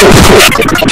you